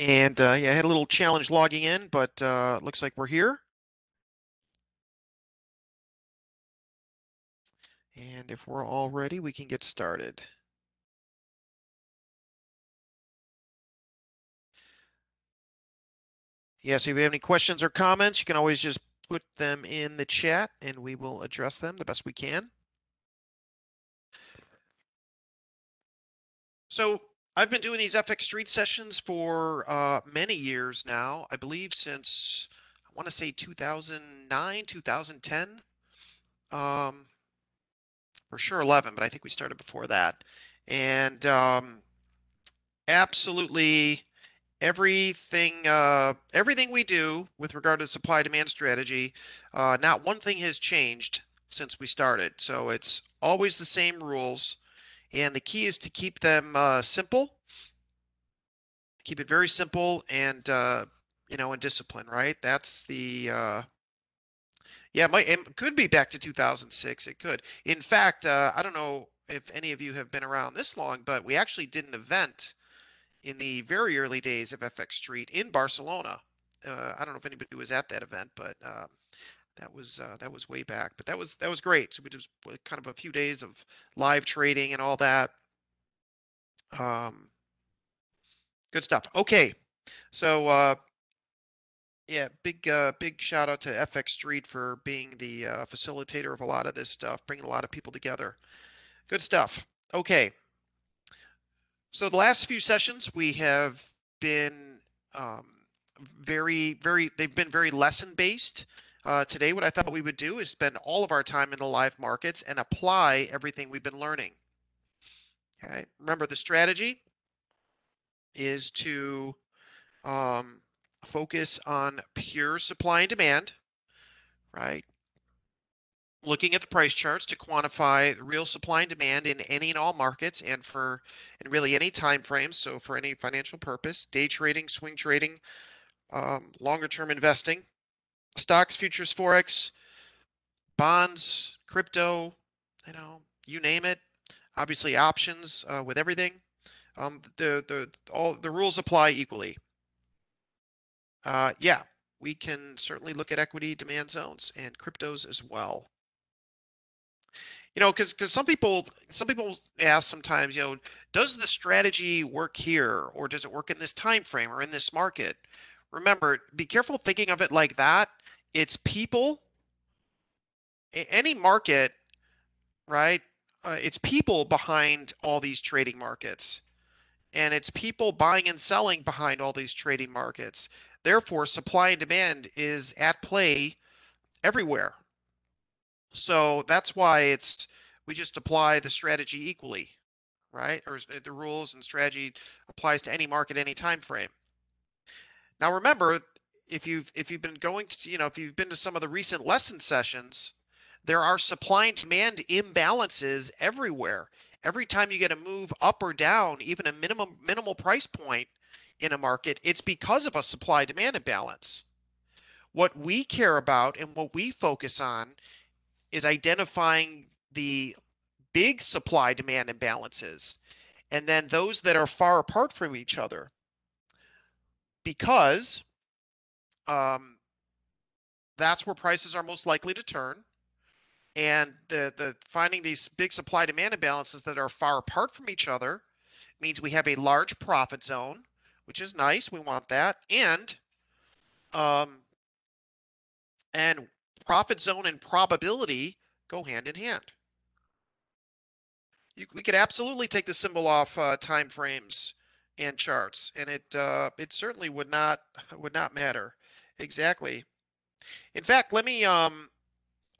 And uh, yeah, I had a little challenge logging in, but uh, looks like we're here. And if we're all ready, we can get started. Yeah, so if you have any questions or comments, you can always just put them in the chat and we will address them the best we can. So I've been doing these FX Street sessions for uh, many years now. I believe since I want to say 2009, 2010. Um, for sure 11, but I think we started before that. And um, absolutely everything uh, everything we do with regard to supply demand strategy, uh, not one thing has changed since we started. So it's always the same rules. And the key is to keep them uh, simple, keep it very simple and, uh, you know, and discipline, right? That's the, uh, yeah, it, might, it could be back to 2006. It could. In fact, uh, I don't know if any of you have been around this long, but we actually did an event in the very early days of FX Street in Barcelona. Uh, I don't know if anybody was at that event, but um, that was uh, that was way back. But that was that was great. So we did kind of a few days of live trading and all that. Um, good stuff. Okay, so uh, yeah, big uh, big shout out to FX Street for being the uh, facilitator of a lot of this stuff, bringing a lot of people together. Good stuff. Okay, so the last few sessions we have been um, very, very, they've been very lesson based. Uh, today, what I thought we would do is spend all of our time in the live markets and apply everything we've been learning. Okay, remember the strategy is to um, focus on pure supply and demand, right? looking at the price charts to quantify real supply and demand in any and all markets and for and really any time frames so for any financial purpose day trading swing trading um, longer term investing stocks futures forex bonds crypto you know you name it. Obviously options uh, with everything. Um, the the all the rules apply equally. Uh, yeah we can certainly look at equity demand zones and cryptos as well. You know because because some people some people ask sometimes you know does the strategy work here or does it work in this time frame or in this market remember be careful thinking of it like that. It's people. Any market right uh, it's people behind all these trading markets. And it's people buying and selling behind all these trading markets. Therefore supply and demand is at play everywhere. So that's why it's we just apply the strategy equally, right? Or the rules and strategy applies to any market, any time frame. Now remember, if you've if you've been going to you know if you've been to some of the recent lesson sessions, there are supply and demand imbalances everywhere. Every time you get a move up or down, even a minimum minimal price point in a market, it's because of a supply demand imbalance. What we care about and what we focus on is identifying the big supply demand imbalances and then those that are far apart from each other because um, that's where prices are most likely to turn and the the finding these big supply demand imbalances that are far apart from each other means we have a large profit zone which is nice we want that and um and profit zone and probability go hand in hand. You, we could absolutely take the symbol off uh, time frames and charts, and it uh, it certainly would not would not matter exactly. In fact, let me um,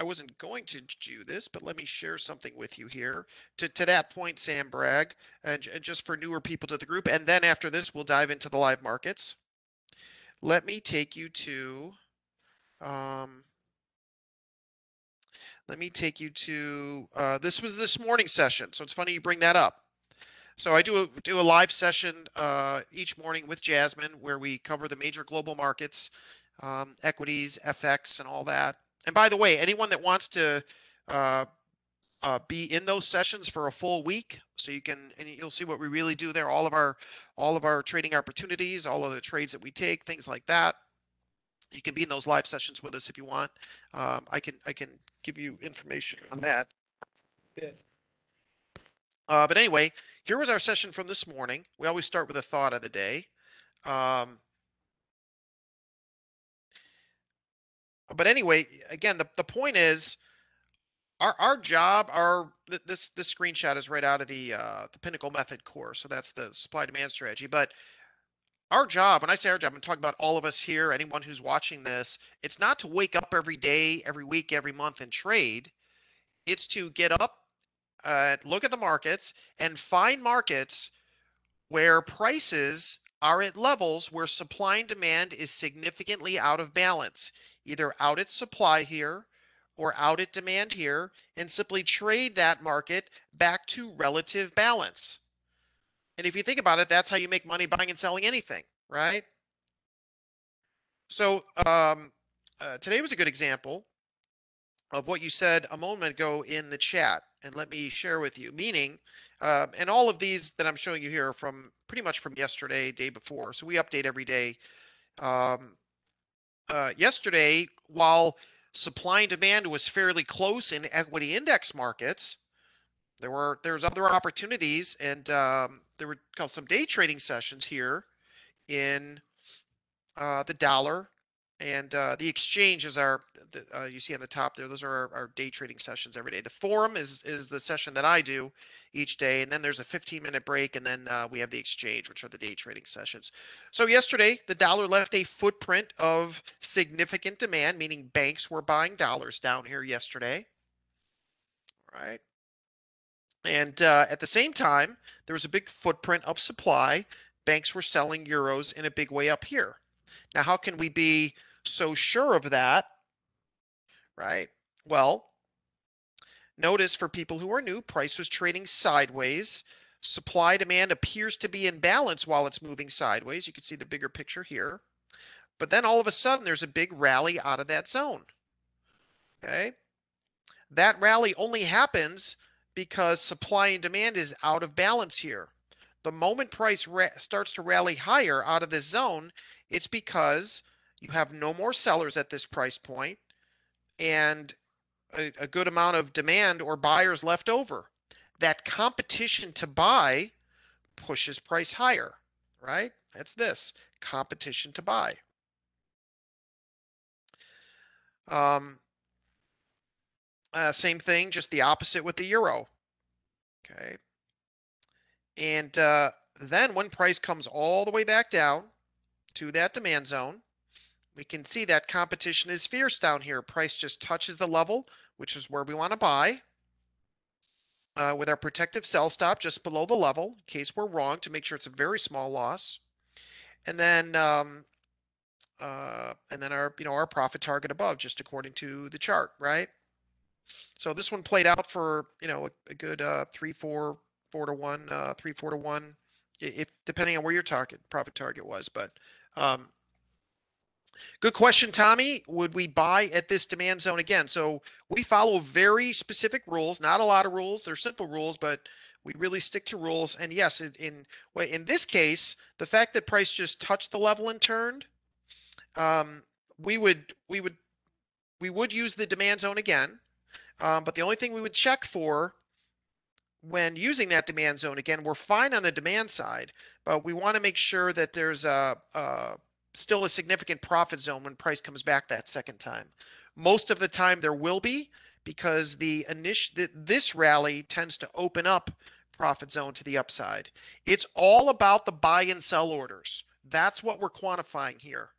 I wasn't going to do this, but let me share something with you here. To to that point, Sam Bragg, and, and just for newer people to the group, and then after this, we'll dive into the live markets. Let me take you to um, let me take you to, uh, this was this morning session. So it's funny you bring that up. So I do a, do a live session uh, each morning with Jasmine where we cover the major global markets, um, equities, FX, and all that. And by the way, anyone that wants to uh, uh, be in those sessions for a full week. So you can, and you'll see what we really do there. All of our, all of our trading opportunities, all of the trades that we take, things like that. You can be in those live sessions with us if you want. Um, I can, I can give you information on that. Uh, but anyway, here was our session from this morning. We always start with a thought of the day. Um, but anyway, again, the, the point is our, our job, our this this screenshot is right out of the uh, the Pinnacle Method course. So that's the supply demand strategy. But our job, when I say our job, I'm talking about all of us here, anyone who's watching this, it's not to wake up every day, every week, every month and trade. It's to get up, uh, look at the markets and find markets where prices are at levels where supply and demand is significantly out of balance, either out at supply here or out at demand here, and simply trade that market back to relative balance. And if you think about it, that's how you make money buying and selling anything, right? So um, uh, today was a good example of what you said a moment ago in the chat. And let me share with you, meaning, uh, and all of these that I'm showing you here from pretty much from yesterday, day before. So we update every day. Um, uh, yesterday, while supply and demand was fairly close in equity index markets, there were there's other opportunities, and um, there were some day trading sessions here in uh, the dollar and uh, the exchange is our uh, you see on the top there those are our, our, day trading sessions every day. The forum is is the session that i do each day and then there's a 15 minute break and then uh, we have the exchange which are the day trading sessions. So yesterday the dollar left a footprint of significant demand meaning banks were buying dollars down here yesterday. Right and uh, at the same time there was a big footprint of supply. Banks were selling euros in a big way up here. Now how can we be so sure of that, right? Well, notice for people who are new, price was trading sideways. Supply demand appears to be in balance while it's moving sideways. You can see the bigger picture here. But then all of a sudden, there's a big rally out of that zone. Okay. That rally only happens because supply and demand is out of balance here. The moment price starts to rally higher out of this zone, it's because you have no more sellers at this price point and a, a good amount of demand or buyers left over. That competition to buy pushes price higher, right? That's this competition to buy. Um, uh, same thing, just the opposite with the euro. Okay. And uh, then when price comes all the way back down to that demand zone, we can see that competition is fierce down here. Price just touches the level, which is where we want to buy. Uh, with our protective sell stop just below the level, in case we're wrong, to make sure it's a very small loss. And then, um, uh, and then our, you know, our profit target above, just according to the chart, right? So this one played out for, you know, a, a good uh, three, four, four to one, uh, three, four to one, if depending on where your target profit target was. But um, Good question, Tommy. Would we buy at this demand zone again? So we follow very specific rules, not a lot of rules. They're simple rules, but we really stick to rules. And yes, in in, in this case, the fact that price just touched the level and turned, um, we would we would we would use the demand zone again. Um, but the only thing we would check for when using that demand zone again, we're fine on the demand side, but we want to make sure that there's a, a still a significant profit zone when price comes back that second time. Most of the time there will be because the initial this rally tends to open up profit zone to the upside. It's all about the buy and sell orders. That's what we're quantifying here.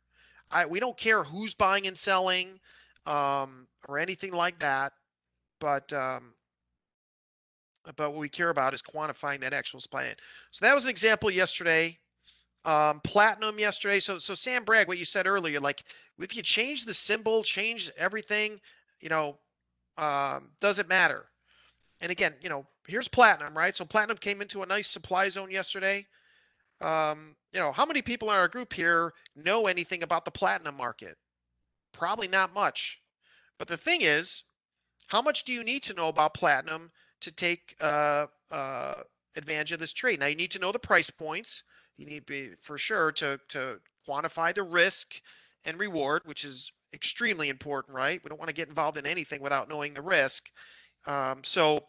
I, we don't care who's buying and selling um, or anything like that, but um, but what we care about is quantifying that actual supply. So that was an example yesterday um, platinum yesterday. So, so Sam Bragg, what you said earlier, like if you change the symbol, change everything, you know, um, does it matter? And again, you know, here's platinum, right? So platinum came into a nice supply zone yesterday. Um, you know, how many people in our group here know anything about the platinum market? Probably not much. But the thing is, How much do you need to know about platinum to take uh, uh, advantage of this trade? Now you need to know the price points. You need to be for sure to to quantify the risk and reward, which is extremely important, right? We don't want to get involved in anything without knowing the risk. Um, so,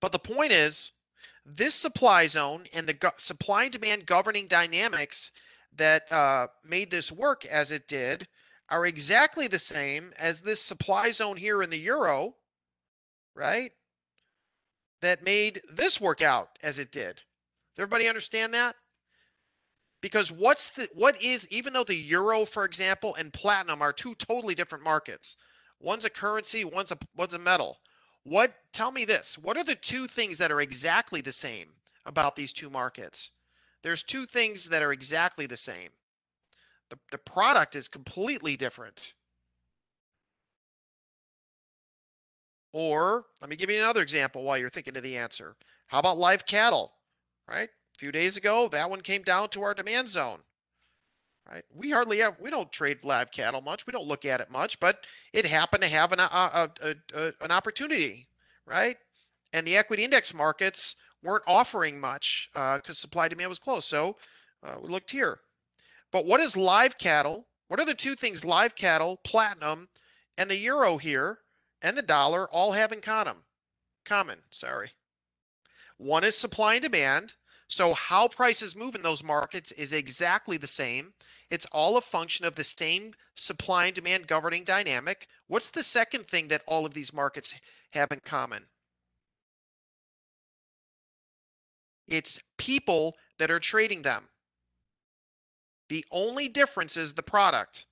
but the point is, this supply zone and the supply and demand governing dynamics that uh, made this work as it did are exactly the same as this supply zone here in the euro, right? That made this work out as it did. Does everybody understand that? Because what's the what is even though the euro, for example, and platinum are two totally different markets. One's a currency, one's a one's a metal. What tell me this, what are the two things that are exactly the same about these two markets? There's two things that are exactly the same. The, the product is completely different. Or let me give you another example while you're thinking of the answer. How about live cattle? Right? A few days ago, that one came down to our demand zone. Right? We hardly have, we don't trade live cattle much. We don't look at it much, but it happened to have an, a, a, a, an opportunity, right? And the equity index markets weren't offering much because uh, supply demand was close. So uh, we looked here. But what is live cattle? What are the two things live cattle, platinum, and the euro here and the dollar all have in common? Common, sorry. One is supply and demand. So how prices move in those markets is exactly the same. It's all a function of the same supply and demand governing dynamic. What's the second thing that all of these markets have in common? It's people that are trading them. The only difference is the product.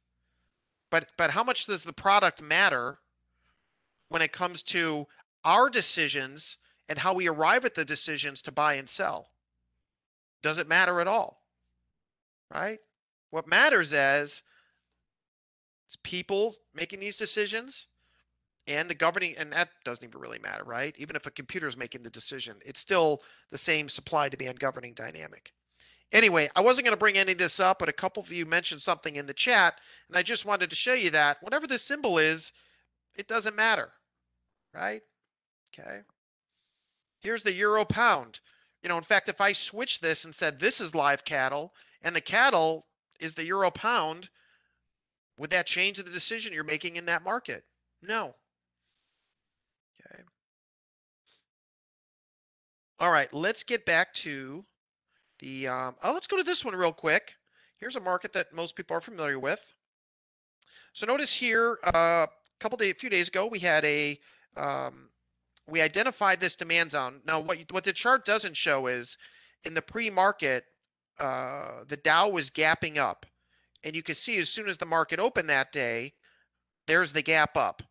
But but how much does the product matter when it comes to our decisions and how we arrive at the decisions to buy and sell? Does it matter at all? Right? What matters is it's people making these decisions and the governing and that doesn't even really matter, right? Even if a computer is making the decision, it's still the same supply demand governing dynamic. Anyway, I wasn't going to bring any of this up, but a couple of you mentioned something in the chat, and I just wanted to show you that whatever the symbol is, it doesn't matter, right? Okay. Here's the euro pound. You know, in fact, if I switch this and said this is live cattle and the cattle is the euro pound, would that change the decision you're making in that market? No. Okay. All right, let's get back to the, um, oh, let's go to this one real quick. Here's a market that most people are familiar with. So notice here, uh, a couple days, a few days ago, we had a, um, we identified this demand zone. Now, what what the chart doesn't show is in the pre-market, uh, the Dow was gapping up, and you can see as soon as the market opened that day, there's the gap up.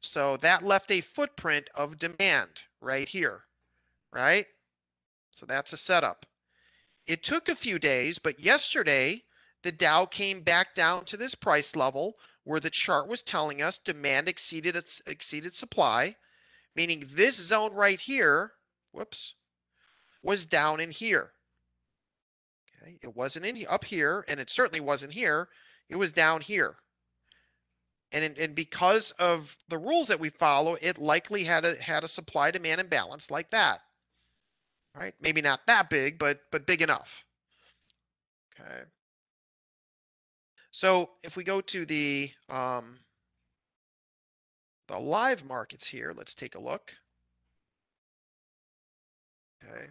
So that left a footprint of demand right here, right? So that's a setup. It took a few days, but yesterday the Dow came back down to this price level where the chart was telling us demand exceeded exceeded supply, meaning this zone right here, whoops, was down in here. Okay, it wasn't in up here, and it certainly wasn't here. It was down here. And, and because of the rules that we follow, it likely had a had a supply demand imbalance like that right? Maybe not that big, but but big enough. Okay. So if we go to the um, the live markets here, let's take a look. Okay.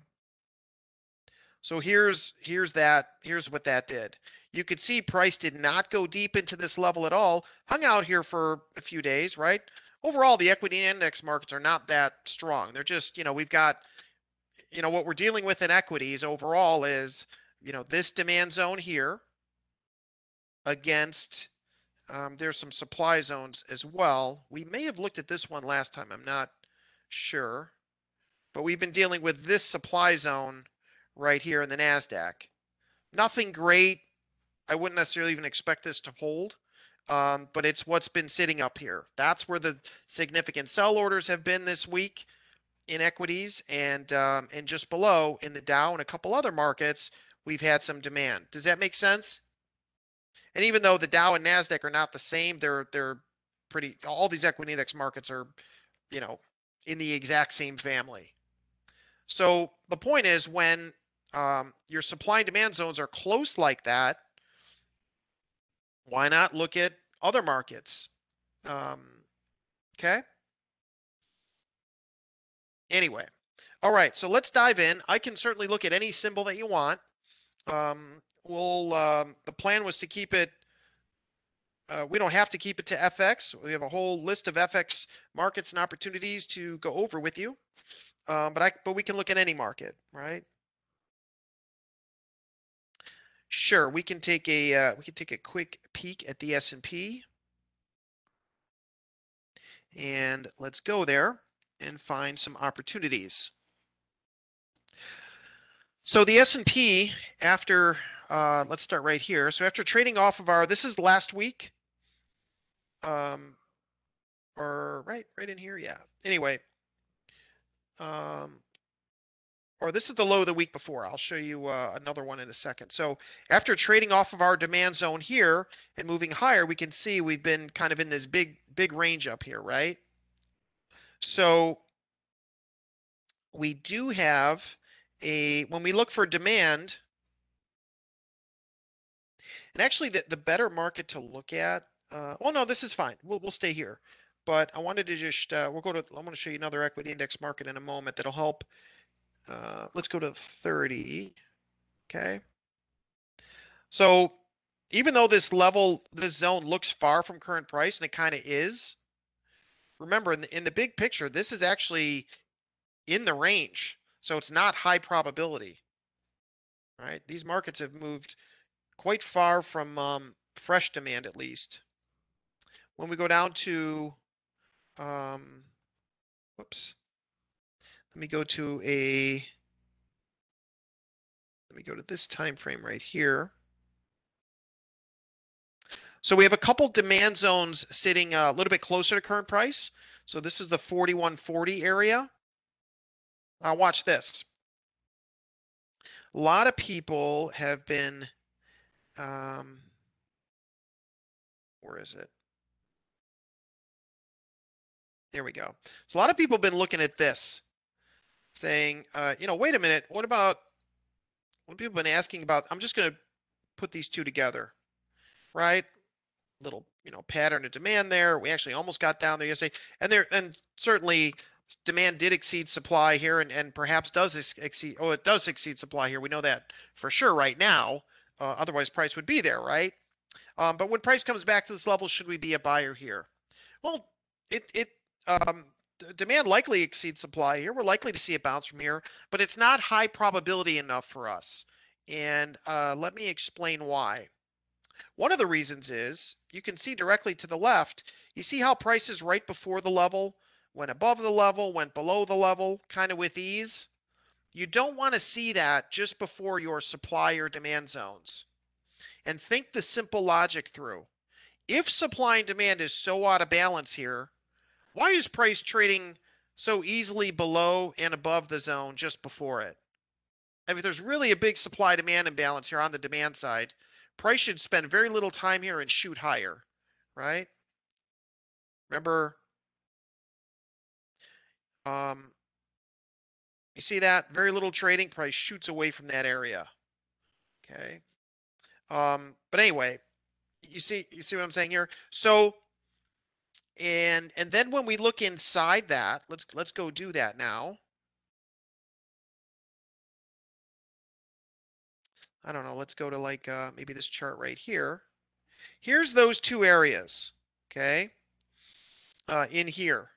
So here's here's that here's what that did. You could see price did not go deep into this level at all. Hung out here for a few days, right? Overall, the equity index markets are not that strong. They're just, you know, we've got you know, what we're dealing with in equities overall is, you know, this demand zone here against, um, there's some supply zones as well. We may have looked at this one last time. I'm not sure, but we've been dealing with this supply zone right here in the NASDAQ. Nothing great. I wouldn't necessarily even expect this to hold. Um, but it's what's been sitting up here. That's where the significant sell orders have been this week in equities and um, and just below in the Dow and a couple other markets, we've had some demand. Does that make sense? And even though the Dow and Nasdaq are not the same, they're they're pretty, all these equity index markets are, you know, in the exact same family. So the point is when um, your supply and demand zones are close like that, why not look at other markets? Um, okay. Anyway, all right, so let's dive in. I can certainly look at any symbol that you want. Um, we'll, um, the plan was to keep it, uh, we don't have to keep it to FX. We have a whole list of FX markets and opportunities to go over with you. Um, but I, but we can look at any market, right? Sure, we can take a, uh, we can take a quick peek at the S&P. And let's go there and find some opportunities. So the S&P after, uh, let's start right here. So after trading off of our, this is last week. Um, or right, right in here. Yeah. Anyway, um, or this is the low of the week before. I'll show you uh, another one in a second. So after trading off of our demand zone here and moving higher, we can see we've been kind of in this big, big range up here, right? So we do have a, when we look for demand, and actually the, the better market to look at, uh, well, no, this is fine. We'll, we'll stay here. But I wanted to just, uh, we'll go to, I'm going to show you another equity index market in a moment that'll help. Uh, let's go to 30. Okay. So even though this level, this zone looks far from current price, and it kind of is, remember in the, in the big picture, this is actually in the range. So it's not high probability, right? These markets have moved quite far from um, fresh demand, at least. When we go down to, um, whoops, let me go to a, let me go to this time frame right here. So we have a couple demand zones sitting a little bit closer to current price. So this is the 4140 area. Now watch this. A lot of people have been, um, where is it? There we go. So a lot of people have been looking at this, saying, uh, you know, wait a minute, what about, what people have been asking about, I'm just going to put these two together, right? Little, you know, pattern of demand there. We actually almost got down there yesterday. And there, and certainly demand did exceed supply here and, and perhaps does exceed, oh, it does exceed supply here. We know that for sure right now. Uh, otherwise, price would be there, right? Um, but when price comes back to this level, should we be a buyer here? Well, it, it um, demand likely exceeds supply here. We're likely to see a bounce from here, but it's not high probability enough for us. And uh, let me explain why. One of the reasons is you can see directly to the left, you see how price is right before the level went above the level, went below the level, kind of with ease. You don't want to see that just before your supply or demand zones. And think the simple logic through. If supply and demand is so out of balance here, why is price trading so easily below and above the zone just before it? I mean, there's really a big supply demand imbalance here on the demand side. Price should spend very little time here and shoot higher, right? Remember, um, you see that? Very little trading price shoots away from that area. Okay. Um, but anyway, you see, you see what I'm saying here? So, and, and then when we look inside that, let's, let's go do that now. I don't know, let's go to like, uh, maybe this chart right here. Here's those two areas, okay, uh, in here.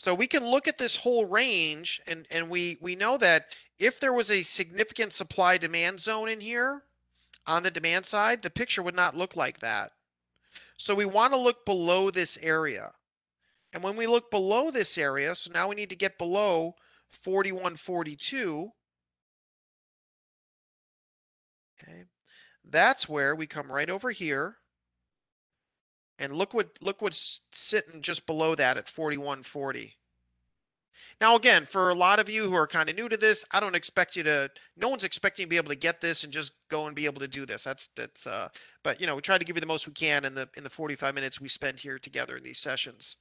So we can look at this whole range and, and we, we know that if there was a significant supply demand zone in here on the demand side, the picture would not look like that. So we want to look below this area. And when we look below this area, so now we need to get below 4142. Okay. That's where we come right over here. And look what look what's sitting just below that at 4140. Now, again, for a lot of you who are kind of new to this, I don't expect you to, no one's expecting to be able to get this and just go and be able to do this. That's, that's, uh, but you know, we try to give you the most we can in the, in the 45 minutes we spend here together in these sessions.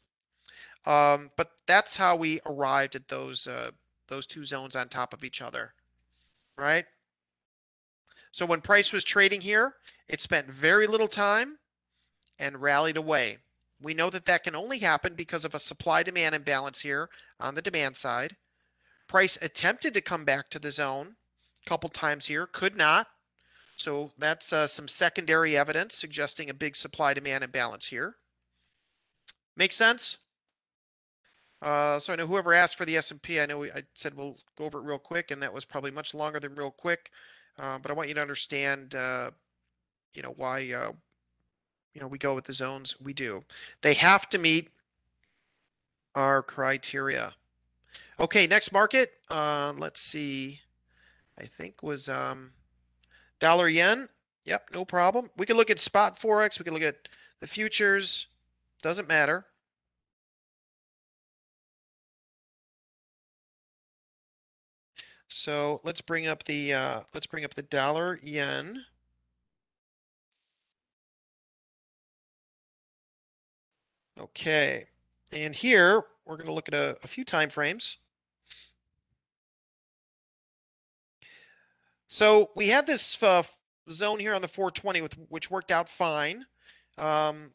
Um, but that's how we arrived at those, uh, those two zones on top of each other, right? So when price was trading here, it spent very little time and rallied away. We know that that can only happen because of a supply demand imbalance here on the demand side. Price attempted to come back to the zone a couple times here, could not. So that's uh, some secondary evidence suggesting a big supply demand imbalance here. Make sense? Uh, so I know whoever asked for the S&P, I know we, I said we'll go over it real quick, and that was probably much longer than real quick. Uh, but I want you to understand, uh, you know, why uh, you know, we go with the zones, we do. They have to meet our criteria. Okay, next market, uh, let's see. I think was um, dollar yen. Yep, no problem. We can look at spot forex. We can look at the futures. Doesn't matter. So let's bring up the uh, let's bring up the dollar yen. Okay, and here we're going to look at a, a few time frames. So we had this uh, zone here on the 420, with, which worked out fine. Um,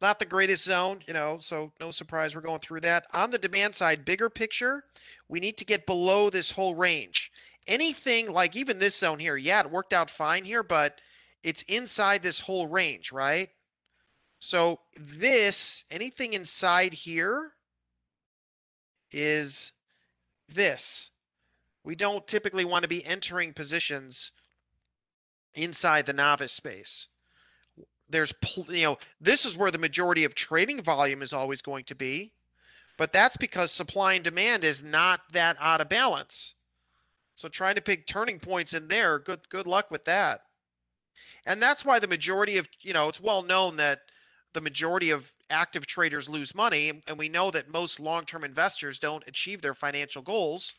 not the greatest zone, you know, so no surprise we're going through that. On the demand side, bigger picture, we need to get below this whole range. Anything like even this zone here, yeah, it worked out fine here, but it's inside this whole range, right? So this, anything inside here is this. We don't typically want to be entering positions inside the novice space. There's, you know, this is where the majority of trading volume is always going to be, but that's because supply and demand is not that out of balance. So trying to pick turning points in there, good good luck with that. And that's why the majority of, you know, it's well known that the majority of active traders lose money and we know that most long-term investors don't achieve their financial goals.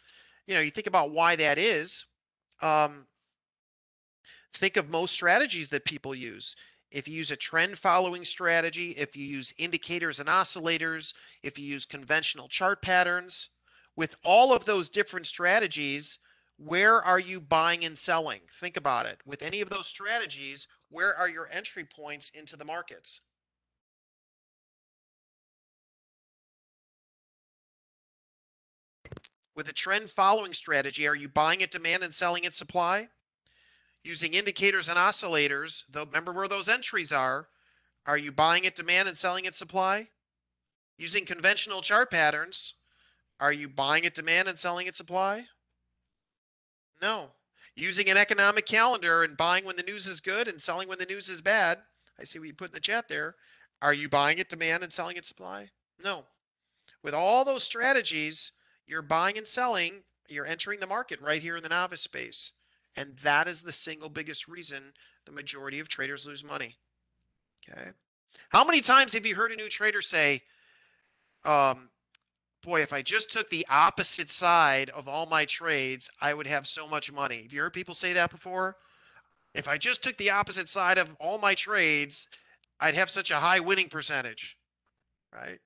You know you think about why that is um, think of most strategies that people use. If you use a trend following strategy if you use indicators and oscillators if you use conventional chart patterns with all of those different strategies where are you buying and selling? Think about it. With any of those strategies where are your entry points into the markets With a trend following strategy, are you buying at demand and selling at supply? Using indicators and oscillators, though remember where those entries are. Are you buying at demand and selling at supply? Using conventional chart patterns, are you buying at demand and selling at supply? No. Using an economic calendar and buying when the news is good and selling when the news is bad. I see what you put in the chat there. Are you buying at demand and selling at supply? No. With all those strategies, you're buying and selling, you're entering the market right here in the novice space. And that is the single biggest reason the majority of traders lose money. Okay. How many times have you heard a new trader say, um, boy, if I just took the opposite side of all my trades, I would have so much money. Have you heard people say that before? If I just took the opposite side of all my trades, I'd have such a high winning percentage, right?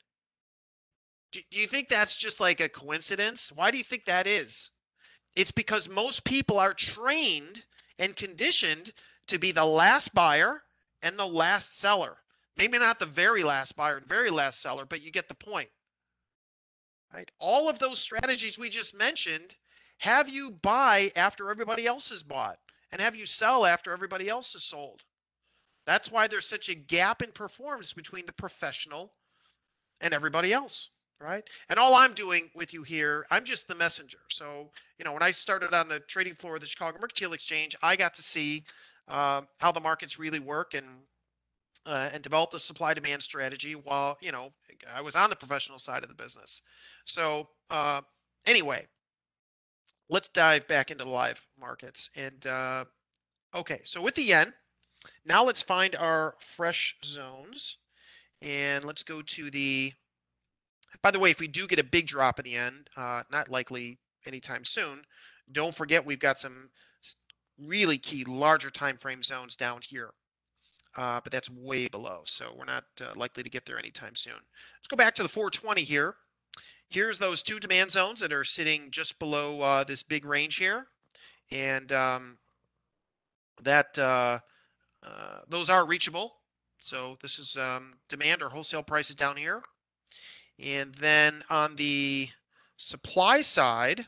Do, you think that's just like a coincidence? Why do you think that is? It's because most people are trained and conditioned to be the last buyer and the last seller. Maybe not the very last buyer and very last seller, but you get the point. Right? All of those strategies we just mentioned have you buy after everybody else has bought and have you sell after everybody else has sold. That's why there's such a gap in performance between the professional and everybody else right? And all I'm doing with you here, I'm just the messenger. So, you know, when I started on the trading floor of the Chicago Mercantile Exchange, I got to see uh, how the markets really work and uh, and develop the supply demand strategy while you know I was on the professional side of the business. So uh, anyway, let's dive back into live markets. And uh, okay, so with the yen, now let's find our fresh zones, and let's go to the By the way, if we do get a big drop at the end, uh, not likely anytime soon, don't forget we've got some really key larger time frame zones down here. Uh, but that's way below, so we're not uh, likely to get there anytime soon. Let's go back to the 420 here. Here's those two demand zones that are sitting just below uh, this big range here. And um, that uh, uh, those are reachable. So this is um, demand or wholesale prices down here. And then on the supply side,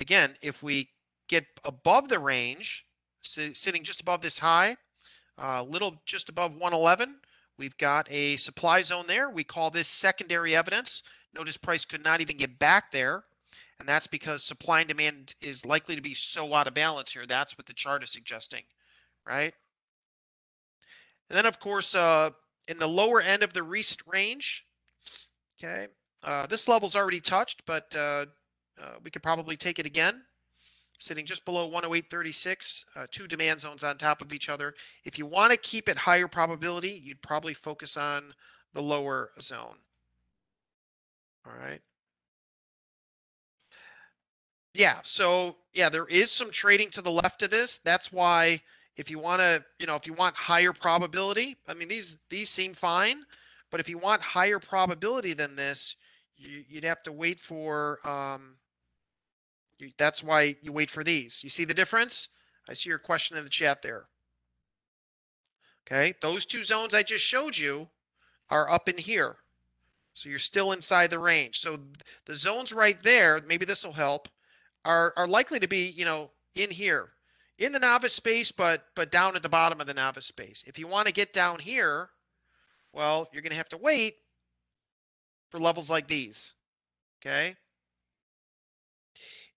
again, if we get above the range, sitting just above this high, a little just above 111, we've got a supply zone there. We call this secondary evidence. Notice price could not even get back there. And that's because supply and demand is likely to be so out of balance here. That's what the chart is suggesting, right? And then, of course, uh, in the lower end of the recent range, okay, uh, this level's already touched, but uh, uh, we could probably take it again. Sitting just below 108.36, uh, two demand zones on top of each other. If you want to keep it higher probability, you'd probably focus on the lower zone. All right. Yeah, so yeah, there is some trading to the left of this. That's why if you want to, you know, if you want higher probability, I mean these these seem fine, but if you want higher probability than this, you, you'd have to wait for um you, that's why you wait for these. You see the difference? I see your question in the chat there. Okay, those two zones I just showed you are up in here. So you're still inside the range. So the zones right there, maybe this will help are are likely to be, you know, in here, in the novice space, but but down at the bottom of the novice space. If you want to get down here, well, you're going to have to wait for levels like these. Okay.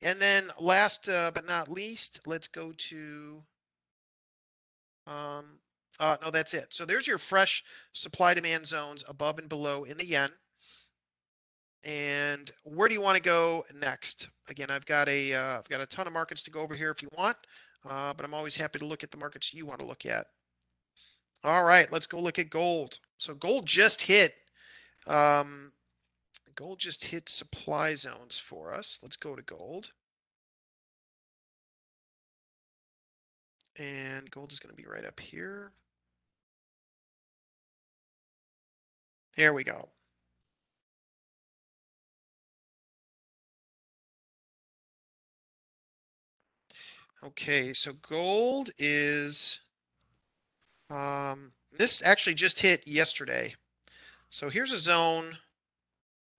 And then last uh, but not least, let's go to. Um, uh, no, that's it. So there's your fresh supply demand zones above and below in the yen. And where do you want to go next? Again, I've got a uh, I've got a ton of markets to go over here if you want, uh, but I'm always happy to look at the markets you want to look at. All right, let's go look at gold. So gold just hit um, gold just hit supply zones for us. Let's go to gold. And gold is going to be right up here. There we go. Okay, so gold is, um, this actually just hit yesterday. So here's a zone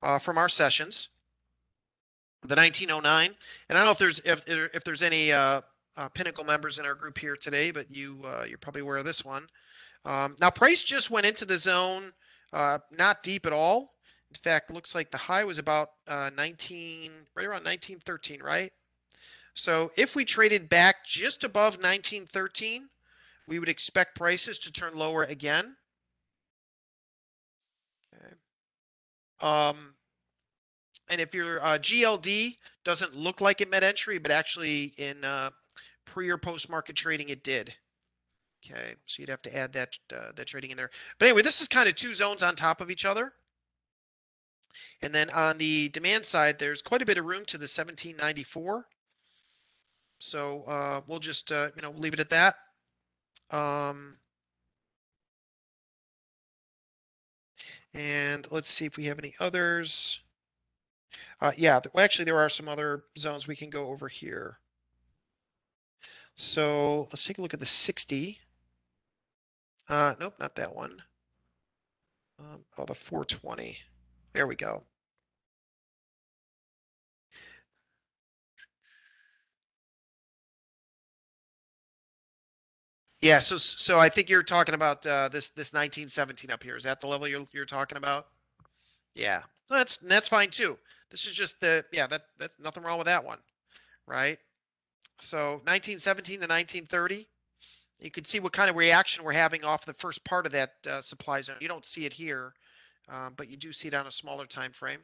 uh, from our sessions, the 1909. And I don't know if there's if if there's any uh, uh, Pinnacle members in our group here today, but you uh, you're probably aware of this one. Um, now price just went into the zone, uh, not deep at all. In fact, looks like the high was about uh, 19, right around 1913, right? So if we traded back just above 1913, we would expect prices to turn lower again. Um, and if your uh, GLD doesn't look like it met entry, but actually in uh, pre or post market trading, it did. Okay, so you'd have to add that uh, that trading in there. But anyway, this is kind of two zones on top of each other. And then on the demand side, there's quite a bit of room to the 1794. So uh, we'll just uh, you know leave it at that. Um, and let's see if we have any others. Uh, yeah, well, actually, there are some other zones we can go over here. So let's take a look at the 60. Uh, nope, not that one. Um, oh, the 420. There we go. Yeah, so so I think you're talking about uh, this this 1917 up here. Is that the level you're you're talking about? Yeah, that's that's fine too. This is just the yeah that that's nothing wrong with that one, right? So 1917 to 1930, you can see what kind of reaction we're having off the first part of that uh, supply zone. You don't see it here, um, but you do see it on a smaller time frame.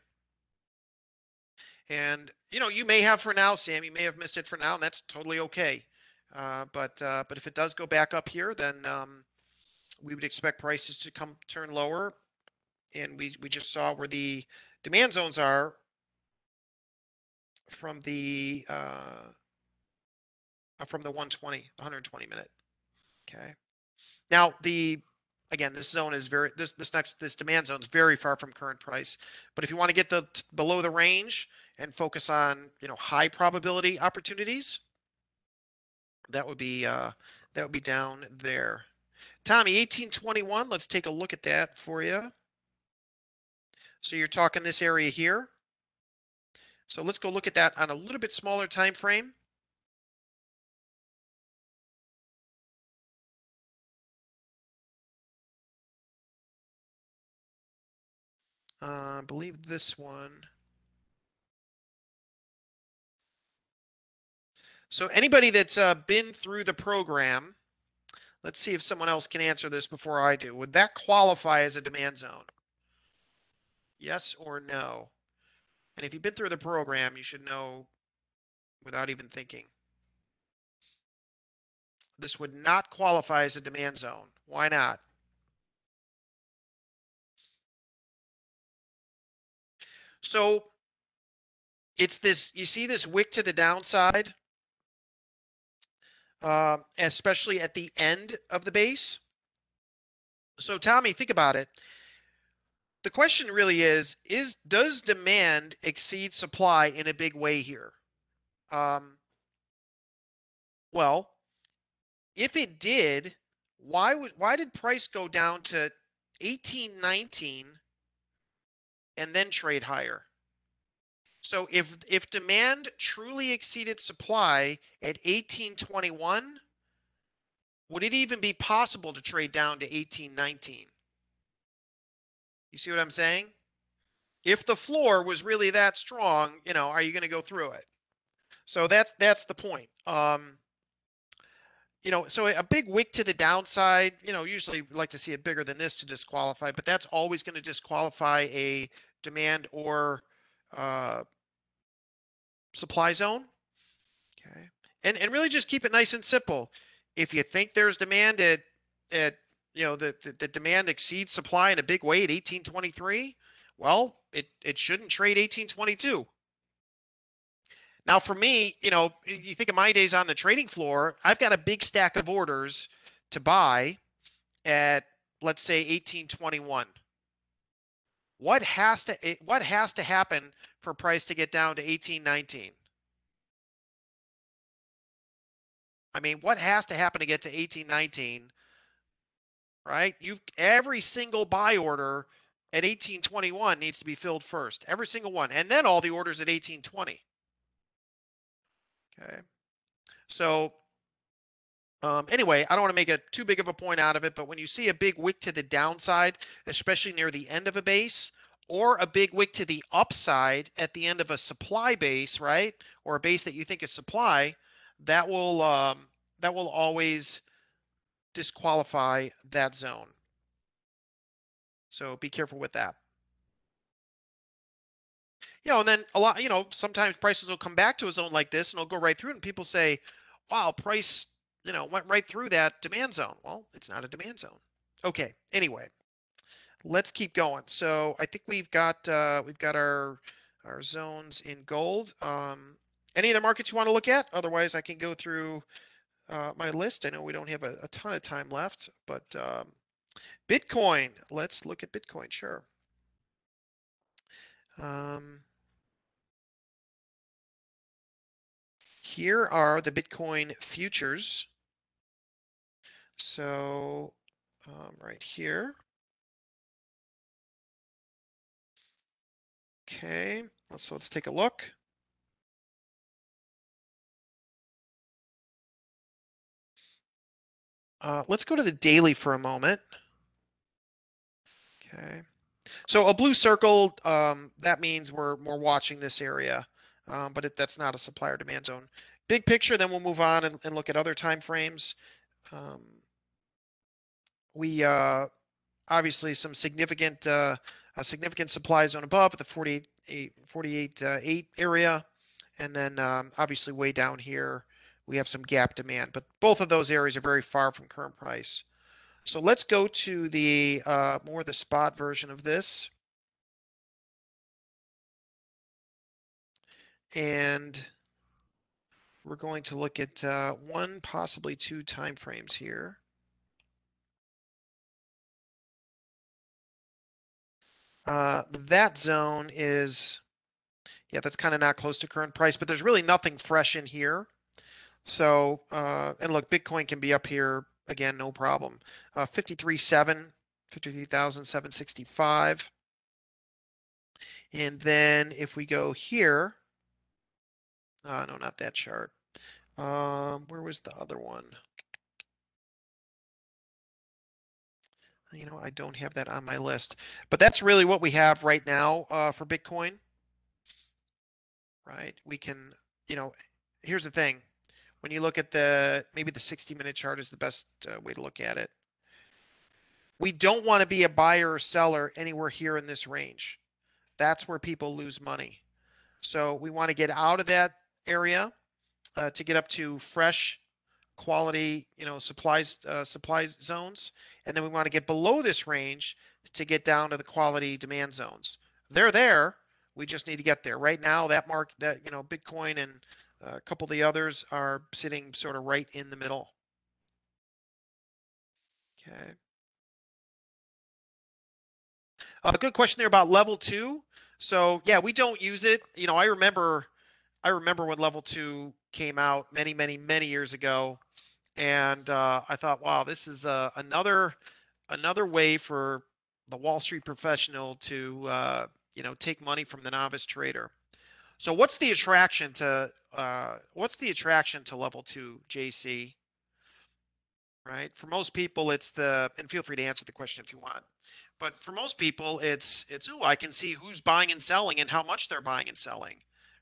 And you know, you may have for now, Sam. You may have missed it for now, and that's totally okay. Uh, but uh, but if it does go back up here, then um, we would expect prices to come turn lower. and we, we just saw where the demand zones are from the, uh, from the 120, 120 minute. Okay. Now the, again, this zone is very, this, this next, this demand zone is very far from current price. But if you want to get the below the range and focus on, you know, high probability opportunities, that would be, uh, that would be down there. Tommy, 1821, let's take a look at that for you. So you're talking this area here. So let's go look at that on a little bit smaller time frame. Uh, I believe this one. So anybody that's uh, been through the program, let's see if someone else can answer this before I do. Would that qualify as a demand zone? Yes or no? And if you've been through the program, you should know without even thinking. This would not qualify as a demand zone. Why not? So it's this, you see this wick to the downside? Uh, especially at the end of the base. So Tommy, think about it. The question really is, is does demand exceed supply in a big way here? Um, well, if it did, why would why did price go down to 1819 and then trade higher. So if if demand truly exceeded supply at 1821, would it even be possible to trade down to 1819? You see what I'm saying? If the floor was really that strong, you know, are you going to go through it? So that's that's the point. Um, you know, so a big wick to the downside, you know, usually we like to see it bigger than this to disqualify, but that's always going to disqualify a demand or uh, supply zone. Okay. And, and really just keep it nice and simple. If you think there's demand at, at you know, the, the, the demand exceeds supply in a big way at 1823, well, it, it shouldn't trade 1822. Now, for me, you know, you think of my days on the trading floor, I've got a big stack of orders to buy at, let's say, 1821. What has to what has to happen for price to get down to 1819? I mean, what has to happen to get to 1819? Right? You've every single buy order at 1821 needs to be filled first. Every single one. And then all the orders at 1820. Okay. So um, anyway, I don't want to make a too big of a point out of it, but when you see a big wick to the downside, especially near the end of a base, or a big wick to the upside at the end of a supply base, right, or a base that you think is supply, that will um, that will always disqualify that zone. So be careful with that you know, and then a lot, you know, sometimes prices will come back to a zone like this and it'll go right through it. And people say, wow, price, you know, went right through that demand zone. Well, it's not a demand zone. Okay. Anyway, let's keep going. So I think we've got, uh, we've got our, our zones in gold. Um, any other markets you want to look at? Otherwise I can go through, uh, my list. I know we don't have a, a ton of time left, but, um, Bitcoin, let's look at Bitcoin. Sure. Um, Here are the Bitcoin futures. So um, right here. Okay, so let's take a look. Uh, let's go to the daily for a moment. Okay. So a blue circle, um, that means we're, we're watching this area um, but it, that's not a supplier demand zone. Big picture, then we'll move on and, and look at other time frames. Um, we uh, obviously some significant uh, a significant supply zone above at the 48 48 uh, 8 area, and then um, obviously way down here we have some gap demand. But both of those areas are very far from current price. So let's go to the uh, more the spot version of this. And we're going to look at uh, one, possibly two time frames here. Uh, that zone is, yeah, that's kind of not close to current price, but there's really nothing fresh in here. So, uh, and look, Bitcoin can be up here again, no problem. Uh, 53.7, 53,765. And then if we go here, uh, no, not that chart. Um, where was the other one? You know, I don't have that on my list, but that's really what we have right now uh, for Bitcoin. Right? We can, you know, here's the thing. When you look at the, maybe the 60 minute chart is the best uh, way to look at it. We don't want to be a buyer or seller anywhere here in this range. That's where people lose money. So we want to get out of that area uh, to get up to fresh quality, you know, supplies, uh, supply zones. And then we want to get below this range to get down to the quality demand zones. They're there. We just need to get there. Right now, that mark that, you know, Bitcoin and a couple of the others are sitting sort of right in the middle. Okay. A uh, good question there about level two. So yeah, we don't use it. You know, I remember, I remember when level two came out many, many, many years ago, and uh, I thought, wow, this is uh, another, another way for the Wall Street professional to, uh, you know, take money from the novice trader. So what's the attraction to uh, what's the attraction to level two JC? Right. For most people, it's the and feel free to answer the question if you want. But for most people, it's it's oh, I can see who's buying and selling and how much they're buying and selling.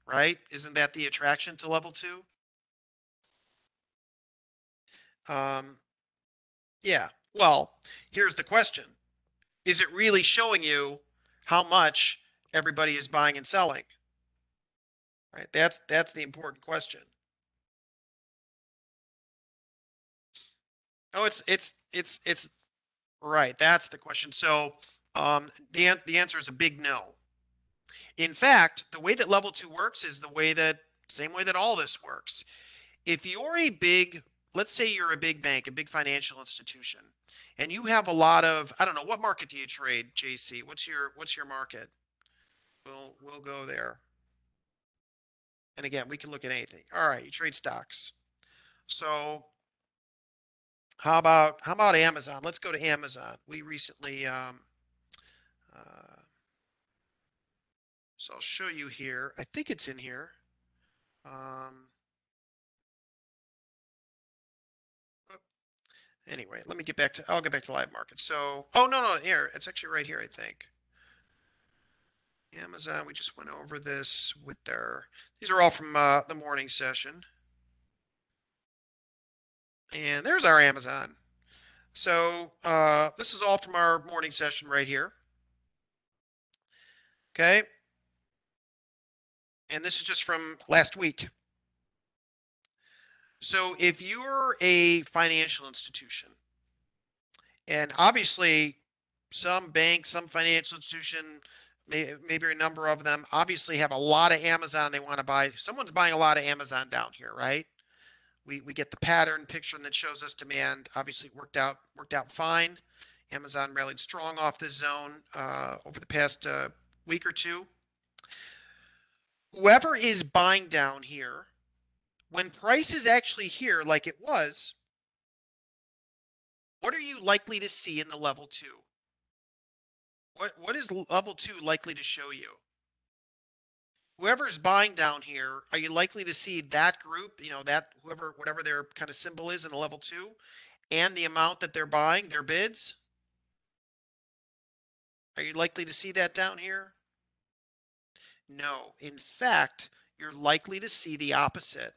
Right? Isn't that the attraction to level two? Um, yeah. Well, here's the question: Is it really showing you how much everybody is buying and selling? Right? That's that's the important question. Oh, it's it's it's it's right. That's the question. So um, the the answer is a big no. In fact, the way that level two works is the way that same way that all this works. If you're a big, let's say you're a big bank, a big financial institution, and you have a lot of, I don't know, what market do you trade, JC? What's your what's your market? We'll we'll go there. And again, we can look at anything. All right, you trade stocks. So how about how about Amazon? Let's go to Amazon. We recently um, uh, so I'll show you here. I think it's in here. Um, oh, anyway, let me get back to I'll get back to live market. So oh no no here it's actually right here I think. Amazon, we just went over this with their, these are all from uh, the morning session. And there's our Amazon. So uh, this is all from our morning session right here. Okay. And this is just from last week. So if you're a financial institution, and obviously some bank, some financial institution, maybe a number of them obviously have a lot of Amazon they want to buy. Someone's buying a lot of Amazon down here, right? We, we get the pattern picture that shows us demand obviously worked out worked out fine. Amazon rallied strong off this zone uh, over the past uh, week or two. Whoever is buying down here, when price is actually here like it was, what are you likely to see in the level two? What what is level two likely to show you? Whoever's buying down here, are you likely to see that group, you know, that whoever whatever their kind of symbol is in the level two, and the amount that they're buying, their bids? Are you likely to see that down here? No. In fact, you're likely to see the opposite.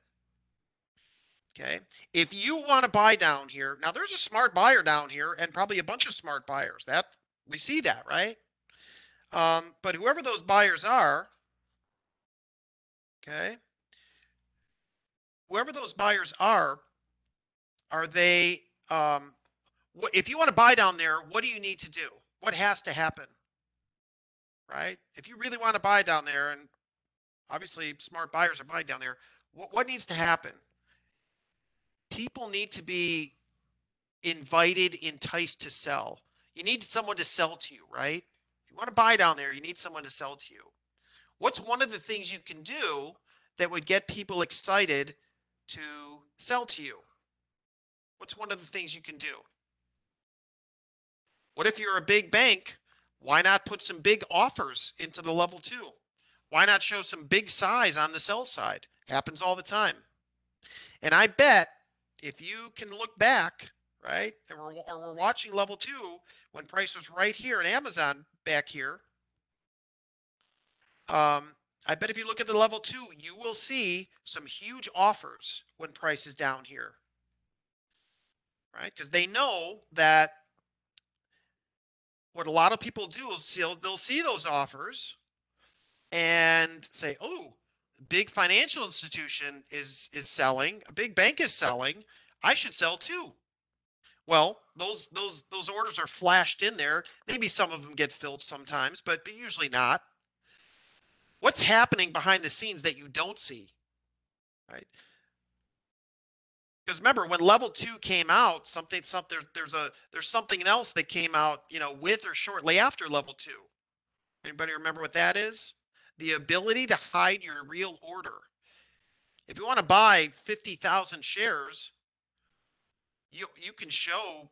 Okay. If you want to buy down here, now there's a smart buyer down here and probably a bunch of smart buyers. That we see that, right? Um, but whoever those buyers are, okay, whoever those buyers are, are they um, if you want to buy down there, what do you need to do? What has to happen? Right? If you really want to buy down there, and obviously smart buyers are buying down there, what, what needs to happen? People need to be invited, enticed to sell. You need someone to sell to you, right? If you want to buy down there, you need someone to sell to you. What's one of the things you can do that would get people excited to sell to you? What's one of the things you can do? What if you're a big bank? Why not put some big offers into the level two? Why not show some big size on the sell side? Happens all the time. And I bet if you can look back, right, and we're, or we're watching level two when price was right here and Amazon back here, um, I bet if you look at the level two, you will see some huge offers when price is down here. Right? Because they know that what a lot of people do is they'll, they'll see those offers and say, oh, big financial institution is is selling, a big bank is selling, I should sell too. Well, those those those orders are flashed in there. Maybe some of them get filled sometimes, but, but usually not. What's happening behind the scenes that you don't see? Right? Because remember, when level two came out, something something there's a there's something else that came out, you know, with or shortly after level two. Anybody remember what that is? The ability to hide your real order. If you want to buy 50,000 shares, you you can show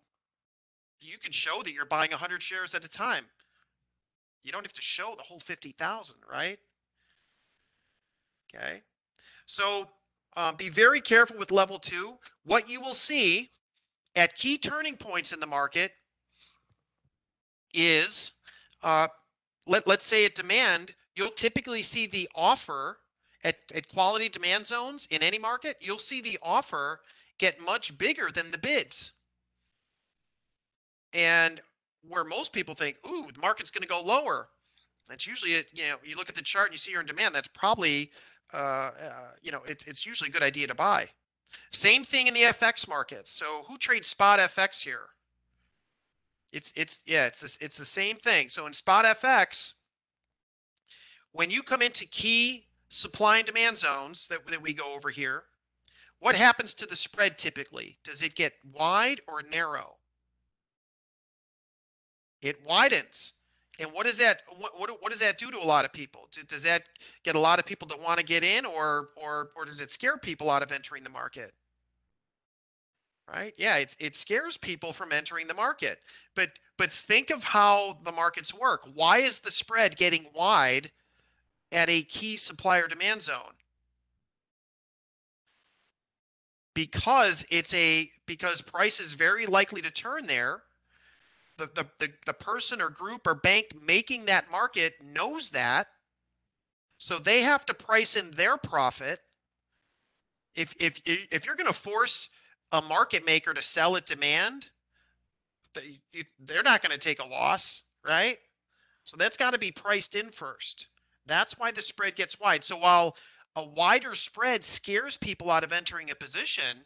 you can show that you're buying 100 shares at a time. You don't have to show the whole 50,000, right? Okay. So uh, be very careful with level two. What you will see at key turning points in the market is, uh, let, let's say at demand, you'll typically see the offer at, at quality demand zones in any market, you'll see the offer get much bigger than the bids. And where most people think, ooh, the market's going to go lower. That's usually, you know, you look at the chart and you see you're in demand. That's probably uh, uh, you know, it's it's usually a good idea to buy. Same thing in the FX market. So who trades spot FX here? It's it's yeah, it's it's the same thing. So in spot FX, when you come into key supply and demand zones that, that we go over here, what happens to the spread typically? Does it get wide or narrow? It widens. And what does that what, what, what does that do to a lot of people? Does that get a lot of people to want to get in, or or or does it scare people out of entering the market? Right? Yeah, it's it scares people from entering the market. But but think of how the markets work. Why is the spread getting wide at a key supplier demand zone? Because it's a because price is very likely to turn there the, the, the, the person or group or bank making that market knows that. So they have to price in their profit. If, if, if you're going to force a market maker to sell at demand, they're not going to take a loss, right? So that's got to be priced in first. That's why the spread gets wide. So while a wider spread scares people out of entering a position,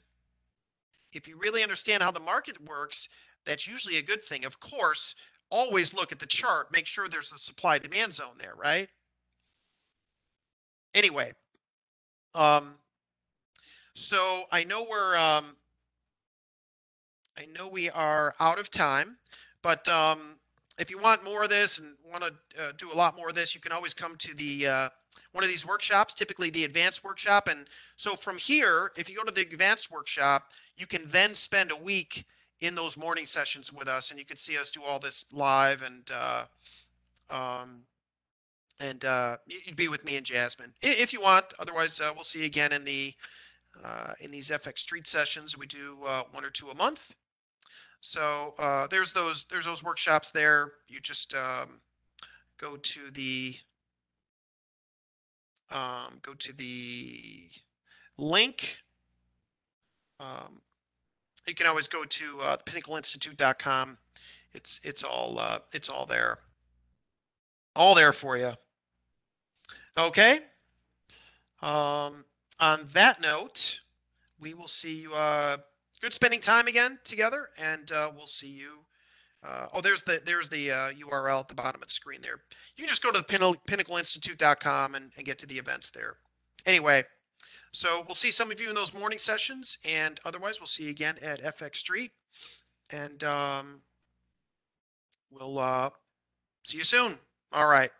if you really understand how the market works, that's usually a good thing. Of course, always look at the chart, make sure there's a supply demand zone there, right? Anyway, um, so I know we're, um, I know we are out of time, but um, if you want more of this and want to uh, do a lot more of this, you can always come to the uh, one of these workshops, typically the advanced workshop. And so from here, if you go to the advanced workshop, you can then spend a week in those morning sessions with us, and you can see us do all this live and uh, um, and uh, you'd be with me and Jasmine if you want. Otherwise, uh, we'll see you again in the uh, in these FX Street sessions. We do uh, one or two a month. So uh, there's those there's those workshops there. You just um, go to the um, go to the link. Um, you can always go to uh, pinnacleinstitute.com. It's it's all uh, it's all there, all there for you. Okay. Um, on that note, we will see you uh, good spending time again together, and uh, we'll see you. Uh, oh, there's the there's the uh, URL at the bottom of the screen there. You can just go to the Pinnacle, pinnacleinstitute.com and, and get to the events there. Anyway, so we'll see some of you in those morning sessions, and otherwise we'll see you again at FX Street, and um, we'll uh, see you soon. All right.